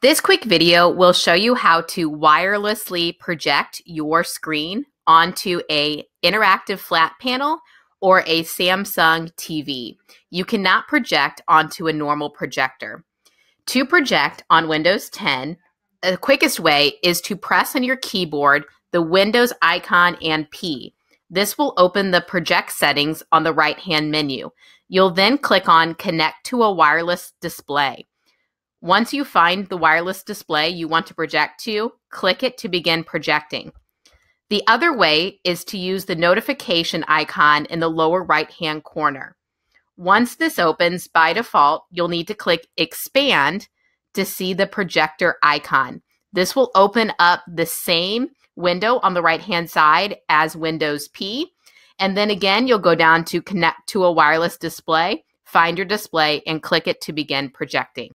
This quick video will show you how to wirelessly project your screen onto a interactive flat panel or a Samsung TV. You cannot project onto a normal projector. To project on Windows 10, the quickest way is to press on your keyboard the Windows icon and P. This will open the project settings on the right hand menu. You'll then click on Connect to a wireless display. Once you find the wireless display you want to project to, click it to begin projecting. The other way is to use the notification icon in the lower right hand corner. Once this opens, by default, you'll need to click Expand to see the projector icon. This will open up the same window on the right hand side as Windows P. And then again, you'll go down to Connect to a wireless display, find your display, and click it to begin projecting.